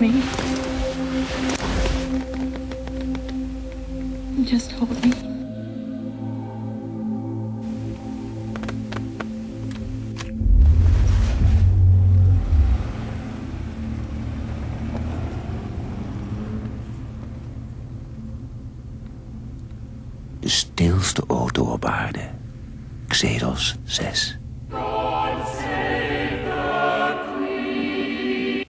me. Just hold me. Stilste auto op aarde. Xeros 6.